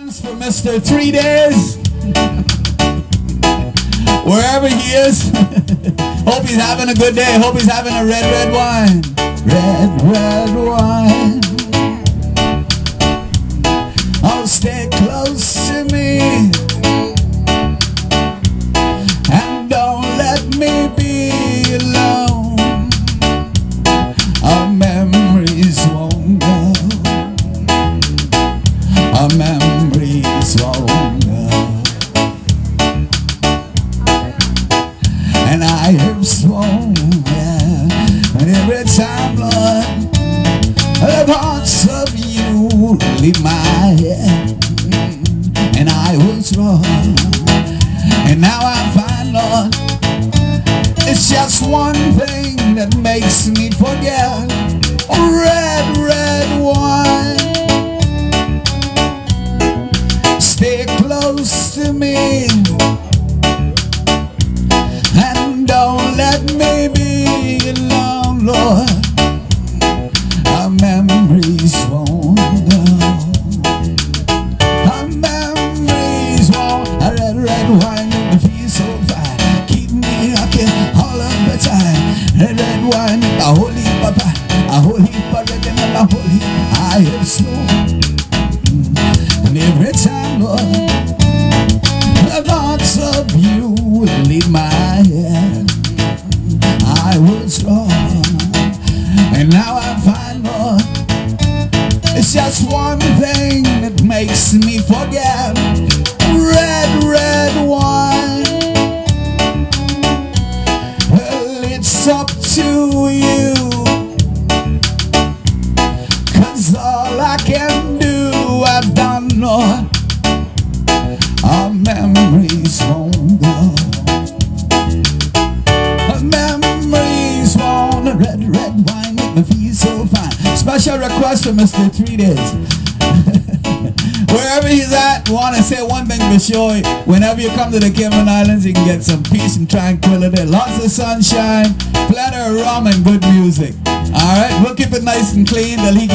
For Mr. Three Days. Wherever he is. Hope he's having a good day. Hope he's having a red, red wine. Red, red wine. One thing that makes me forget. Red, red wine. Stay close to me. And don't let me be alone, Lord. Our memories won't. Our memories won't. Red, red wine I have sworn. And every time, Lord, the thoughts of you will leave my head. I was wrong, and now I find, Lord, it's just one thing that makes me forget. Red, red wine. Well, it's up to you. Red, red wine make me feel so fine. Special request for Mr. Three Days. Wherever he's at, want to say one thing for sure. Whenever you come to the Cayman Islands, you can get some peace and tranquility. Lots of sunshine, plenty of rum and good music. Alright, we'll keep it nice and clean till he